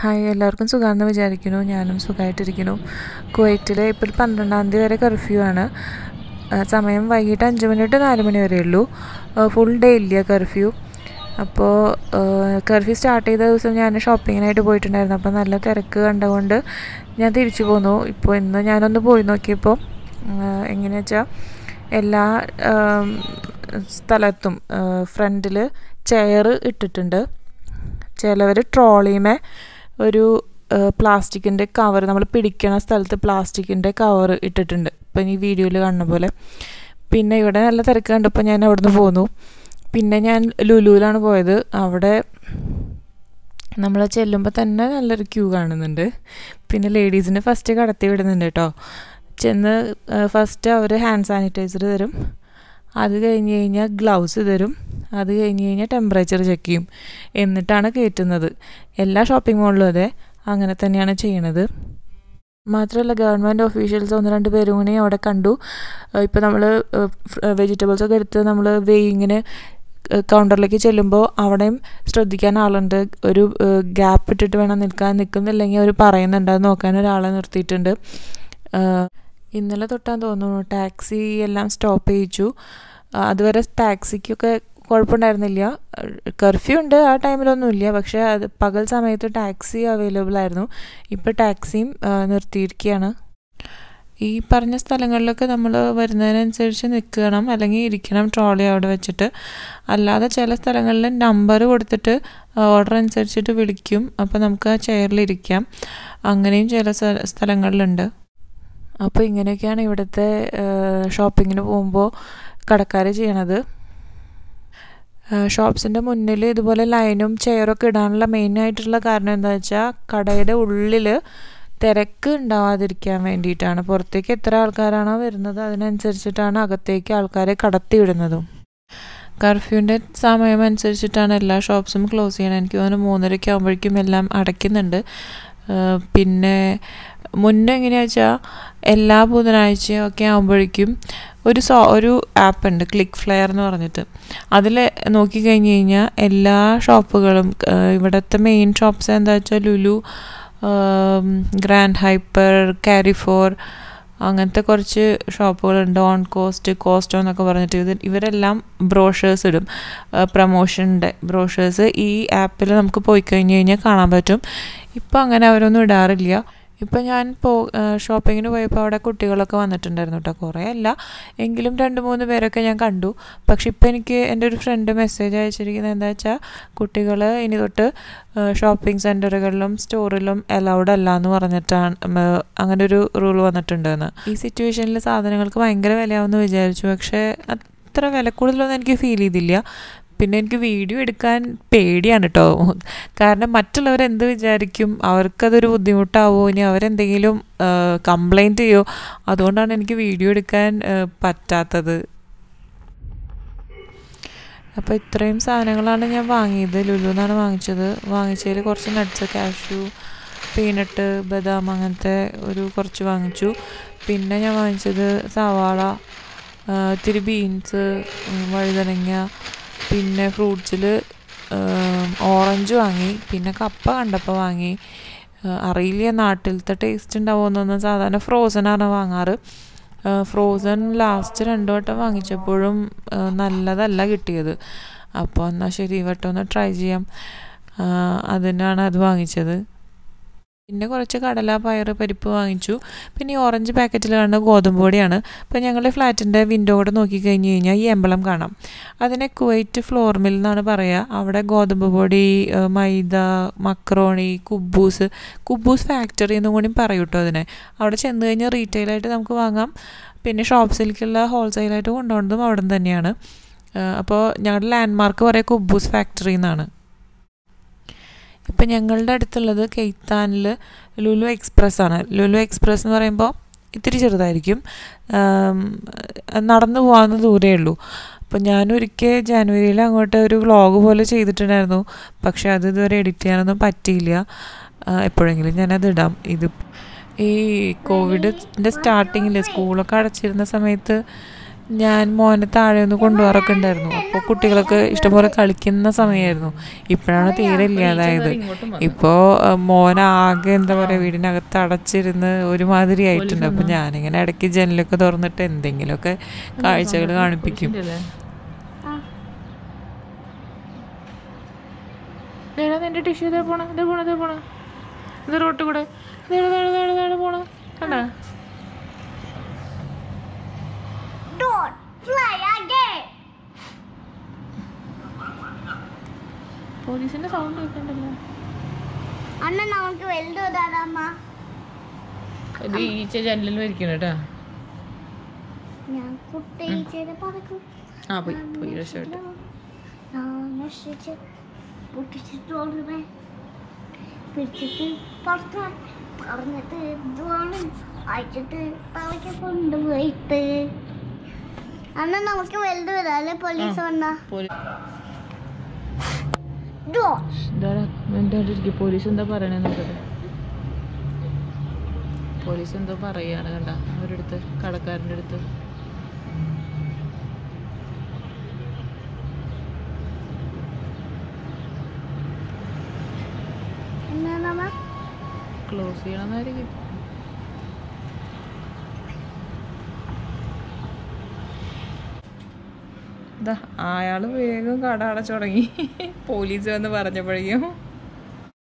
Hi എല്ലാവർക്കും സുഖമാണെന്ന് വിചാരിക്കുന്നു. ഞാനും സുഖമായിട്ടിരിക്കുന്നു കുവൈറ്റിൽ ഇപ്പോൾ പന്ത്രണ്ടാം തീയതി വരെ കർഫ്യൂ ആണ്. സമയം വൈകിട്ട് അഞ്ച് മണി തൊട്ട് നാല് മണി വരെ ഉള്ളൂ. ഫുൾ ഡേ ഇല്ല കർഫ്യൂ അപ്പോൾ കർഫ്യൂ സ്റ്റാർട്ട് ചെയ്ത ദിവസം ഞാൻ ഷോപ്പിങ്ങിനായിട്ട് പോയിട്ടുണ്ടായിരുന്നു. അപ്പോൾ നല്ല തിരക്ക് കണ്ടുകൊണ്ട് ഞാൻ തിരിച്ചു പോന്നു. ഇപ്പോൾ ഇന്ന് ഞാനൊന്ന് പോയി നോക്കിയപ്പോൾ എങ്ങനെയാ വെച്ചാൽ എല്ലാ സ്ഥലത്തും ഫ്രണ്ടിൽ ചെയർ ഇട്ടിട്ടുണ്ട്. ചിലവർ ട്രോളിമേ ഒരു പ്ലാസ്റ്റിക്കിന്റെ കവർ നമ്മൾ പിടിക്കണ സ്ഥലത്ത് പ്ലാസ്റ്റിക്കിന്റെ കവർ ഇട്ടിട്ടുണ്ട്. ഇപ്പം ഈ വീഡിയോയിൽ കാണുന്ന പോലെ. പിന്നെ ഇവിടെ നല്ല തിരക്ക് കണ്ടപ്പോൾ ഞാൻ അവിടെ നിന്ന് പോന്നു. പിന്നെ ഞാൻ ലുലുവിലാണ് പോയത്. അവിടെ നമ്മൾ ചെല്ലുമ്പോൾ തന്നെ നല്ലൊരു ക്യൂ കാണുന്നുണ്ട്. പിന്നെ ലേഡീസിന് ഫസ്റ്റ് കടത്തി വിടുന്നുണ്ട് കേട്ടോ. ചെന്ന് ഫസ്റ്റ് അവർ ഹാൻഡ് സാനിറ്റൈസർ തരും. അത് കഴിഞ്ഞ് കഴിഞ്ഞാൽ ഗ്ലൗസ് തരും. അത് കഴിഞ്ഞ് കഴിഞ്ഞാൽ ടെമ്പറേച്ചർ ചെക്ക് ചെയ്യും. എന്നിട്ടാണ് കയറ്റുന്നത് എല്ലാ ഷോപ്പിംഗ് മോളിലും അതെ അങ്ങനെ തന്നെയാണ് ചെയ്യണത്. മാത്രമല്ല ഗവൺമെന്റ് ഓഫീഷ്യൽസ് ഒന്ന് രണ്ട് പേരും കൂടി അവിടെ കണ്ടു. ഇപ്പോൾ നമ്മൾ വെജിറ്റബിൾസ് ഒക്കെ എടുത്ത് നമ്മൾ വെയിങ്ങിന് കൗണ്ടറിലേക്ക് ചെല്ലുമ്പോൾ അവിടെയും ശ്രദ്ധിക്കാൻ ആളുണ്ട്. ഒരു ഗ്യാപ്പ് ഇട്ടിട്ട് വേണം നിൽക്കാൻ. നിൽക്കുന്നില്ലെങ്കിൽ അവർ പറയുന്നുണ്ട്. അത് നോക്കാൻ ഒരാളെ നിർത്തിയിട്ടുണ്ട്. ഇന്നലെ തൊട്ടാൻ തോന്നുന്നു ടാക്സി എല്ലാം സ്റ്റോപ്പ് ചെയ്യിച്ചു. അതുവരെ ടാക്സിക്കൊക്കെ കുഴപ്പമുണ്ടായിരുന്നില്ല. കർഫ്യൂ ഉണ്ട് ആ ടൈമിലൊന്നുമില്ല. പക്ഷേ അത് പകൽ സമയത്ത് ടാക്സി അവൈലബിൾ ആയിരുന്നു. ഇപ്പോൾ ടാക്സിയും നിർത്തിയിരിക്കുകയാണ്. ഈ പറഞ്ഞ സ്ഥലങ്ങളിലൊക്കെ നമ്മൾ വരുന്നതിനനുസരിച്ച് നിൽക്കണം. അല്ലെങ്കിൽ ഇരിക്കണം ട്രോളി അവിടെ വെച്ചിട്ട്. അല്ലാതെ ചില സ്ഥലങ്ങളിൽ നമ്പർ കൊടുത്തിട്ട് ഓർഡർ അനുസരിച്ചിട്ട് വിളിക്കും. അപ്പോൾ നമുക്ക് ആ ചെയറിലിരിക്കാം അങ്ങനെയും ചില സ്ഥലങ്ങളിലുണ്ട്. അപ്പോൾ ഇങ്ങനെയൊക്കെയാണ് ഇവിടുത്തെ ഷോപ്പിങ്ങിന് പോകുമ്പോൾ കടക്കാർ ചെയ്യണത്. ഷോപ്സിന്റെ മുന്നിൽ ഇതുപോലെ ലൈനും ചെയറൊക്കെ ഇടാനുള്ള മെയിൻ ആയിട്ടുള്ള കാരണം എന്താ വെച്ചാൽ കടയുടെ ഉള്ളിൽ തിരക്ക് ഉണ്ടാവാതിരിക്കാൻ വേണ്ടിയിട്ടാണ്. പുറത്തേക്ക് എത്ര ആൾക്കാരാണോ വരുന്നത് അതിനനുസരിച്ചിട്ടാണ് അകത്തേക്ക് ആൾക്കാരെ കടത്തി വിടുന്നതും കർഫ്യൂവിന്റെ സമയം അനുസരിച്ചിട്ടാണ് എല്ലാ ഷോപ്സും ക്ലോസ് ചെയ്യണം എനിക്ക് തോന്നുന്നു മൂന്നരയ്ക്ക് ആകുമ്പോഴേക്കും എല്ലാം അടയ്ക്കുന്നുണ്ട്. പിന്നെ മുന്നേ വെച്ചാൽ എല്ലാ ബുധനാഴ്ചയും ഒക്കെ ആകുമ്പോഴേക്കും ഒരു സോ ഒരു ആപ്പ് ഉണ്ട് ക്ലിക്ക് ഫ്ലെയർ എന്ന് പറഞ്ഞിട്ട്. അതിൽ നോക്കിക്കഴിഞ്ഞ് കഴിഞ്ഞാൽ എല്ലാ ഷോപ്പുകളും ഇവിടുത്തെ മെയിൻ ഷോപ്പ്സ് എന്താ വെച്ചാൽ ലുലു ഗ്രാൻഡ് ഹൈപ്പർ കാരിഫോർ അങ്ങനത്തെ കുറച്ച് ഷോപ്പുകളുണ്ട്. ഓൺ കോസ്റ്റ് കോസ്റ്റോ എന്നൊക്കെ പറഞ്ഞിട്ട്. ഇത് ഇവരെല്ലാം ബ്രോഷേഴ്സ് ഇടും. പ്രൊമോഷന്റെ ബ്രോഷേഴ്സ് ഈ ആപ്പിൽ നമുക്ക് പോയി കഴിഞ്ഞ് കഴിഞ്ഞാൽ കാണാൻ പറ്റും. ഇപ്പോൾ അങ്ങനെ അവരൊന്നും ഇടാറില്ല. ഇപ്പം ഞാൻ പോ ഷോപ്പിങ്ങിന് പോയപ്പോൾ അവിടെ കുട്ടികളൊക്കെ വന്നിട്ടുണ്ടായിരുന്നു കേട്ടോ കുറേ അല്ല എങ്കിലും രണ്ട് മൂന്ന് പേരൊക്കെ ഞാൻ കണ്ടു. പക്ഷെ ഇപ്പം എനിക്ക് എന്റെ ഒരു ഫ്രണ്ട് മെസ്സേജ് അയച്ചിരിക്കുന്നത് എന്താ വെച്ചാൽ കുട്ടികൾ ഇനി തൊട്ട് ഷോപ്പിംഗ് സെന്ററുകളിലും സ്റ്റോറിലും അലൗഡ് അല്ല എന്ന് പറഞ്ഞിട്ടാണ് അങ്ങനെ ഒരു റൂൾ വന്നിട്ടുണ്ടെന്ന് ഈ സിറ്റുവേഷനിൽ സാധനങ്ങൾക്ക് ഭയങ്കര വിലയാവുമെന്ന് വിചാരിച്ചു. പക്ഷേ അത്ര വില കൂടുതലൊന്നും എനിക്ക് ഫീൽ ചെയ്തില്ല. പിന്നെ എനിക്ക് വീഡിയോ എടുക്കാൻ പേടിയാണ് കേട്ടോ കാരണം മറ്റുള്ളവർ എന്ത് വിചാരിക്കും? അവർക്കതൊരു ബുദ്ധിമുട്ടാവോ? ഇനി അവരെന്തെങ്കിലും കംപ്ലൈന്റ് ചെയ്യോ? അതുകൊണ്ടാണ് എനിക്ക് വീഡിയോ എടുക്കാൻ പറ്റാത്തത്. അപ്പോൾ ഇത്രയും സാധനങ്ങളാണ് ഞാൻ വാങ്ങിയത്. ലുലു എന്നാണ് വാങ്ങിച്ചത്. വാങ്ങിച്ചതിൽ കുറച്ച് നട്ട്സ് കാഷ്യൂ പീനട്ട് ബദാം അങ്ങനത്തെ ഒരു കുറച്ച് വാങ്ങിച്ചു. പിന്നെ ഞാൻ വാങ്ങിച്ചത് സവാള ഇത്തിരി ബീൻസ് വഴുതനങ്ങ പിന്നെ ഫ്രൂട്ട്സിൽ ഓറഞ്ച് വാങ്ങി പിന്നെ കപ്പ കണ്ടപ്പോൾ വാങ്ങി. അറിയില്ല നാട്ടിലത്തെ ടേസ്റ്റ് ഉണ്ടാവുമെന്നൊന്നും സാധാരണ ഫ്രോസനാണ് വാങ്ങാറ്. ഫ്രോസൺ ലാസ്റ്റ് രണ്ടു വട്ടം വാങ്ങിച്ചപ്പോഴും നല്ലതല്ല കിട്ടിയത്. അപ്പോൾ എന്നാൽ ശരി വട്ടം ഒന്ന് ട്രൈ ചെയ്യാം. അതിനാണ് അത് വാങ്ങിച്ചത്. പിന്നെ കുറച്ച് കടല പയർ പരിപ്പ് വാങ്ങിച്ചു. പിന്നെ ഈ ഓറഞ്ച് പാക്കറ്റിൽ കാണുന്ന ഗോതമ്പ് പൊടിയാണ്. അപ്പോൾ ഞങ്ങളുടെ ഫ്ലാറ്റിന്റെ വിൻഡോ കൂടെ നോക്കിക്കഴിഞ്ഞ് കഴിഞ്ഞാൽ ഈ എമ്പളം കാണാം. അതിനെ കുവൈറ്റ് ഫ്ലോർ മിൽ എന്നാണ് പറയുക അവിടെ ഗോതമ്പ് പൊടി മൈദ മക്രോണി കുബൂസ് കുബൂസ് ഫാക്ടറി എന്നും കൂടി പറയും കേട്ടോ അതിനെ. അവിടെ ചെന്ന് കഴിഞ്ഞാൽ റീറ്റെയിലായിട്ട് നമുക്ക് വാങ്ങാം. പിന്നെ ഷോപ്സിലേക്കുള്ള ഹോൾസെയിലായിട്ട് കൊണ്ടുപോകുന്നതും അവിടെ നിന്ന് തന്നെയാണ് അപ്പോൾ ഞങ്ങളുടെ ലാൻഡ്മാർക്ക് പറയുക കുബൂസ് ഫാക്ടറി എന്നാണ്. ഇപ്പം ഞങ്ങളുടെ അടുത്തുള്ളത് കെയ്ത്താനിൽ ലുലു എക്സ്പ്രസ് ആണ്. ലുലു എക്സ്പ്രസ് എന്ന് പറയുമ്പോൾ ഇത്തിരി ചെറുതായിരിക്കും. നടന്നു പോകാവുന്ന ദൂരേ ഉള്ളൂ. അപ്പോൾ ഞാനൊരിക്കൽ ജാനുവരിയിൽ അങ്ങോട്ട് ഒരു വ്ളോഗ് പോലെ ചെയ്തിട്ടുണ്ടായിരുന്നു. പക്ഷേ അത് ഇതുവരെ എഡിറ്റ് ചെയ്യാനൊന്നും പറ്റിയില്ല. എപ്പോഴെങ്കിലും ഞാനത് ഇടാം. ഇത് ഈ കോവിഡിന്റെ സ്റ്റാർട്ടിങ്ങിൽ സ്കൂളൊക്കെ അടച്ചിരുന്ന സമയത്ത് ഞാൻ മോനെ താഴെ ഒന്ന് കൊണ്ടുപോകാറൊക്കെ ഉണ്ടായിരുന്നു. അപ്പോൾ കുട്ടികൾക്ക് ഇഷ്ടംപോലെ കളിക്കുന്ന സമയമായിരുന്നു ഇപ്പോഴാണ് തീരെ ഇല്ലാതായത്. ഇപ്പോൾ മോനാകെ എന്താ പറയുക വീടിനകത്ത് അടച്ചിരുന്ന് ഒരുമാതിരി ആയിട്ടുണ്ട്. അപ്പോൾ ഞാനിങ്ങനെ ഇടയ്ക്ക് ജനലൊക്കെ തുറന്നിട്ട് എന്തെങ്കിലുമൊക്കെ കാഴ്ചകൾ കാണിപ്പിക്കും. നിന്റെ ടിഷ്യൂ ഇതേ പോണ ഇതേ പോണ ഇതേ പോണ. ഇത് റോട്ട് കൂടെ. നേടെ നേടെ നേടെ നേടെ പോണ. കണ്ടാ? Fly again. പോലീസിന്റെ സൗണ്ട് കേൾക്കണ്ടല്ലോ. അണ്ണ നമുക്ക് വലുതാടാമ്മ ഇത് ഈച്ച ജനലിൽ വരിക്കണം കേട്ടാ. ഞാൻ കുട്ടി ചെയ്ത് പറക്കും. ആ പോയി പോയി രക്ഷപ്പെട്ടു. ഞാൻ നശിച്ച് പൊട്ടിച്ചിട്ടോളുമേ പിടിച്ചിട്ട് പുറത്ത് പറഞ്ഞിട്ട് ഇതുമാണ് അയച്ചിട്ട് തലയ്ക്ക് കൊണ്ടുപോയിട്ട് അണ്ണ നമുക്ക് വലുത് വരാം. അല്ലെ പോലീസ് വന്നാ. പോലീസ് എന്താ പറയണേ നോക്കട്ടെ പോലീസ് എന്തോ പറയാണ് കണ്ട. അവരുടെ അടുത്ത്. കടക്കാരന്റെ അടുത്ത് ക്ലോസ് ചെയ്യണമെന്നായിരിക്കും അയാൾ വേഗം കട അടച്ചു തുടങ്ങി പോലീസ് വന്ന് പറഞ്ഞപ്പോഴേക്കും